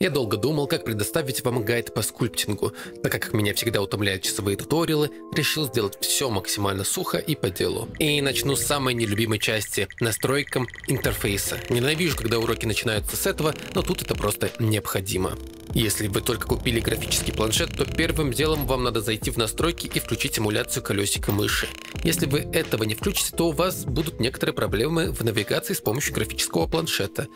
Я долго думал, как предоставить вам гайд по скульптингу, так как меня всегда утомляют часовые туториалы, решил сделать все максимально сухо и по делу. И начну с самой нелюбимой части – настройкам интерфейса. Ненавижу, когда уроки начинаются с этого, но тут это просто необходимо. Если вы только купили графический планшет, то первым делом вам надо зайти в настройки и включить эмуляцию колесика мыши. Если вы этого не включите, то у вас будут некоторые проблемы в навигации с помощью графического планшета,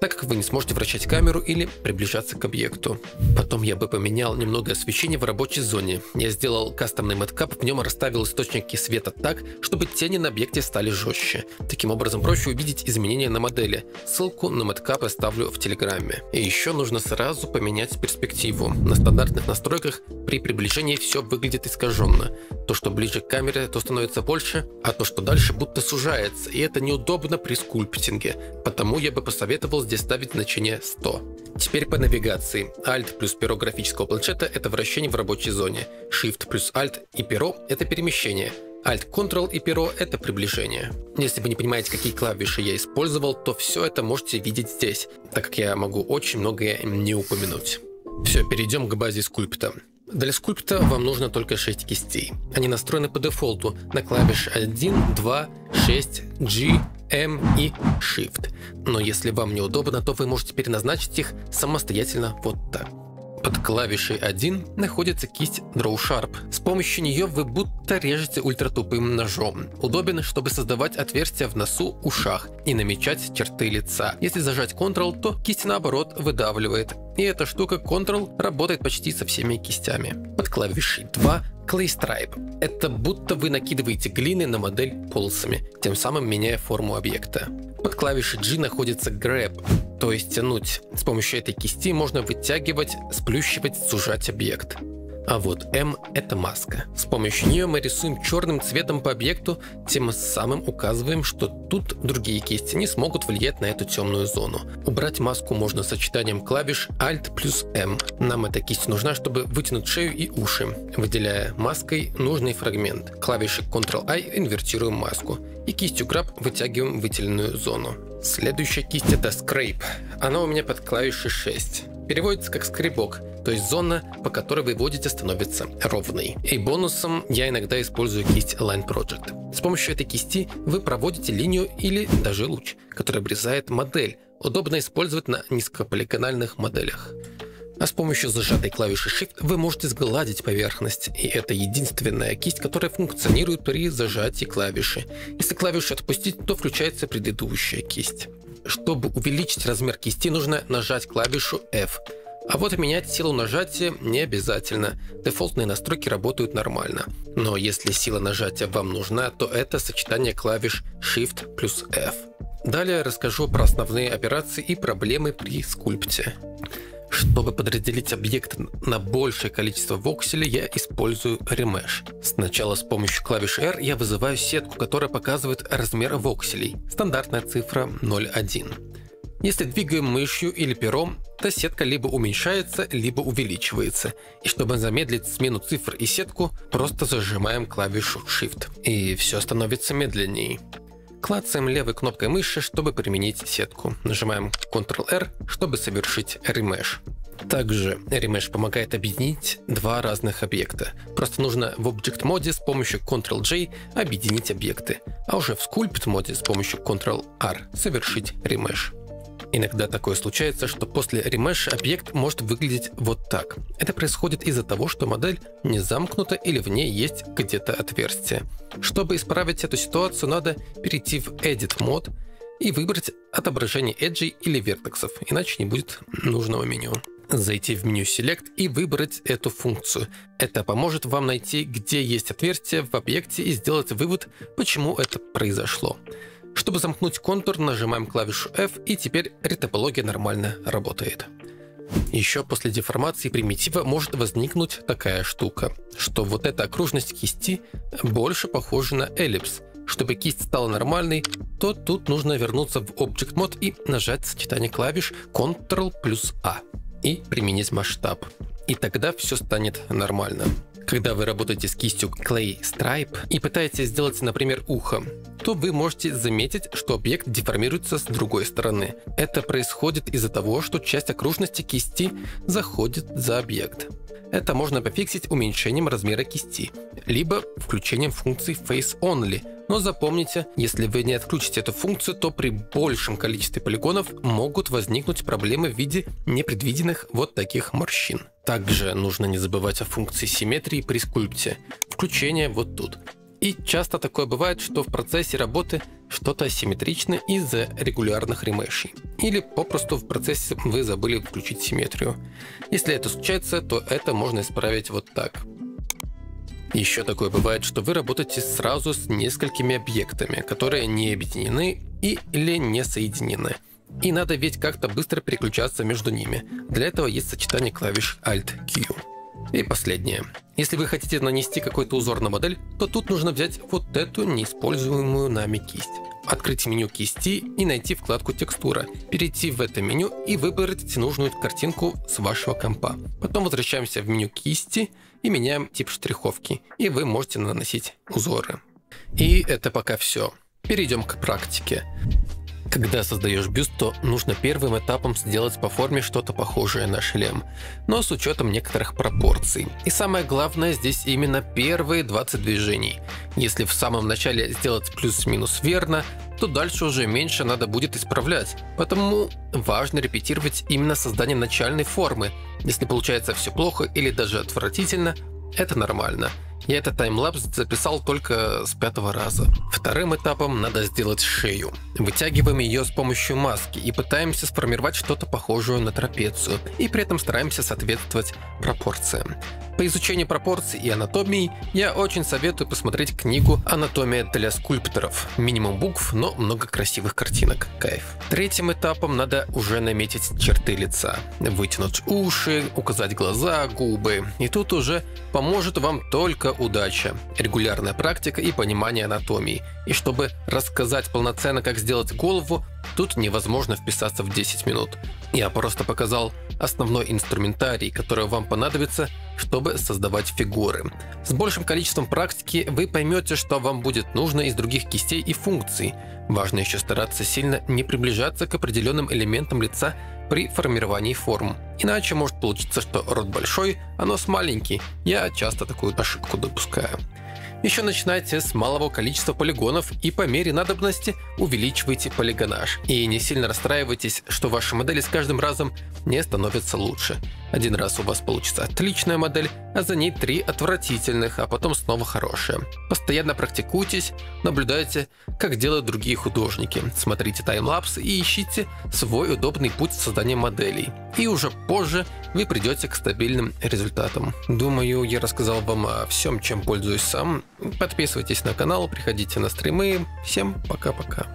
так как вы не сможете вращать камеру или приближаться к объекту. Потом я бы поменял немного освещения в рабочей зоне. Я сделал кастомный мэткап, в нем расставил источники света так, чтобы тени на объекте стали жестче. Таким образом проще увидеть изменения на модели. Ссылку на мэткап оставлю в телеграме. И еще нужно сразу поменять менять перспективу. На стандартных настройках при приближении все выглядит искаженно. То, что ближе к камере, то становится больше, а то, что дальше, будто сужается, и это неудобно при скульптинге. Потому я бы посоветовал здесь ставить значение 100. Теперь по навигации. Alt плюс перо графического планшета – это вращение в рабочей зоне. Shift плюс Alt и перо – это перемещение. Alt-Ctrl и перо — это приближение. Если вы не понимаете, какие клавиши я использовал, то все это можете видеть здесь, так как я могу очень многое не упомянуть. Все, перейдем к базе скульпта. Для скульпта вам нужно только 6 кистей. Они настроены по дефолту на клавиши 1, 2, 6, G, M и Shift. Но если вам неудобно, то вы можете переназначить их самостоятельно вот так. Под клавишей 1 находится кисть Draw Sharp. С помощью нее вы будто режете ультратупым ножом. Удобен, чтобы создавать отверстия в носу, ушах и намечать черты лица. Если зажать Ctrl, то кисть наоборот выдавливает. И эта штука Ctrl работает почти со всеми кистями. Под клавишей 2 Clay Stripe. Это будто вы накидываете глины на модель полосами, тем самым меняя форму объекта. Под клавишей G находится Grab, то есть тянуть. С помощью этой кисти можно вытягивать, сплющивать, сужать объект. А вот M — это маска. С помощью нее мы рисуем черным цветом по объекту, тем самым указываем, что тут другие кисти не смогут влиять на эту темную зону. Убрать маску можно сочетанием клавиш Alt плюс M. Нам эта кисть нужна, чтобы вытянуть шею и уши, выделяя маской нужный фрагмент. Клавишей Ctrl-I инвертируем маску и кистью Grab вытягиваем выделенную зону. Следующая кисть это Scrape. Она у меня под клавишей 6 переводится как скребок, то есть зона, по которой вы водите, становится ровной. И бонусом я иногда использую кисть Line Project. С помощью этой кисти вы проводите линию или даже луч, который обрезает модель. Удобно использовать на низкополигональных моделях. А с помощью зажатой клавиши Shift вы можете сгладить поверхность, и это единственная кисть, которая функционирует при зажатии клавиши. Если клавишу отпустить, то включается предыдущая кисть. Чтобы увеличить размер кисти, нужно нажать клавишу F. А вот менять силу нажатия не обязательно. Дефолтные настройки работают нормально. Но если сила нажатия вам нужна, то это сочетание клавиш Shift плюс F. Далее расскажу про основные операции и проблемы при скульпте. Чтобы подразделить объект на большее количество вокселей, я использую Remesh. Сначала с помощью клавиши R я вызываю сетку, которая показывает размер вокселей. Стандартная цифра 0,1. Если двигаем мышью или пером, то сетка либо уменьшается, либо увеличивается. И чтобы замедлить смену цифр и сетку, просто зажимаем клавишу Shift. И все становится медленнее. Клацаем левой кнопкой мыши, чтобы применить сетку. Нажимаем Ctrl-R, чтобы совершить Remesh. Также Remesh помогает объединить два разных объекта. Просто нужно в Object моде с помощью Ctrl-J объединить объекты, а уже в Sculpt моде с помощью Ctrl-R совершить Remesh. Иногда такое случается, что после ремеша объект может выглядеть вот так. Это происходит из-за того, что модель не замкнута или в ней есть где-то отверстие. Чтобы исправить эту ситуацию, надо перейти в Edit мод и выбрать отображение эджей или вертексов, иначе не будет нужного меню. Зайти в меню Select и выбрать эту функцию. Это поможет вам найти, где есть отверстие в объекте и сделать вывод, почему это произошло. Чтобы замкнуть контур, нажимаем клавишу F, и теперь ретопология нормально работает. Еще после деформации примитива может возникнуть такая штука, что вот эта окружность кисти больше похожа на эллипс. Чтобы кисть стала нормальной, то тут нужно вернуться в Object Mode и нажать сочетание клавиш Ctrl плюс A и применить масштаб. И тогда все станет нормально. Когда вы работаете с кистью Clay Stripe и пытаетесь сделать, например, ухо, то вы можете заметить, что объект деформируется с другой стороны. Это происходит из-за того, что часть окружности кисти заходит за объект. Это можно пофиксить уменьшением размера кисти, либо включением функции Face Only. Но запомните, если вы не отключите эту функцию, то при большем количестве полигонов могут возникнуть проблемы в виде непредвиденных вот таких морщин. Также нужно не забывать о функции симметрии при скульпте. Включение вот тут. И часто такое бывает, что в процессе работы что-то асимметрично из-за регулярных ремешей. Или попросту в процессе вы забыли включить симметрию. Если это случается, то это можно исправить вот так. Еще такое бывает, что вы работаете сразу с несколькими объектами, которые не объединены и или не соединены. И надо ведь как-то быстро переключаться между ними. Для этого есть сочетание клавиш Alt-Q. И последнее. Если вы хотите нанести какой-то узор на модель, то тут нужно взять вот эту неиспользуемую нами кисть. Открыть меню кисти и найти вкладку «Текстура», перейти в это меню и выбрать нужную картинку с вашего компа. Потом возвращаемся в меню кисти и меняем тип штриховки, и вы можете наносить узоры. И это пока все. Перейдем к практике. Когда создаешь бюст, то нужно первым этапом сделать по форме что-то похожее на шлем, но с учетом некоторых пропорций. И самое главное здесь именно первые 20 движений. Если в самом начале сделать плюс-минус верно, то дальше уже меньше надо будет исправлять. Потому важно репетировать именно создание начальной формы. Если получается все плохо или даже отвратительно, это нормально. Я этот таймлапс записал только с пятого раза. Вторым этапом надо сделать шею. Вытягиваем ее с помощью маски и пытаемся сформировать что-то похожее на трапецию, и при этом стараемся соответствовать пропорциям. По изучению пропорций и анатомии я очень советую посмотреть книгу «Анатомия для скульпторов». Минимум букв, но много красивых картинок. Кайф. Третьим этапом надо уже наметить черты лица. Вытянуть уши, указать глаза, губы. И тут уже поможет вам только удача, регулярная практика и понимание анатомии. И чтобы рассказать полноценно, как сделать голову, тут невозможно вписаться в 10 минут. Я просто показал основной инструментарий, который вам понадобится, чтобы создавать фигуры. С большим количеством практики вы поймете, что вам будет нужно из других кистей и функций. Важно еще стараться сильно не приближаться к определенным элементам лица при формировании форм. Иначе может получиться, что рот большой, а нос маленький. Я часто такую ошибку допускаю. Еще начинайте с малого количества полигонов и по мере надобности увеличивайте полигонаж. И не сильно расстраивайтесь, что ваши модели с каждым разом не становятся лучше. Один раз у вас получится отличная модель, а за ней три отвратительных, а потом снова хорошая. Постоянно практикуйтесь, наблюдайте, как делают другие художники, смотрите таймлапсы и ищите свой удобный путь создания моделей. И уже позже вы придете к стабильным результатам. Думаю, я рассказал вам о всем, чем пользуюсь сам. Подписывайтесь на канал, приходите на стримы. Всем пока-пока.